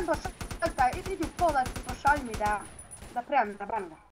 prendo, salta, idite un po' dal tipo salmi da, da prendere, prendere.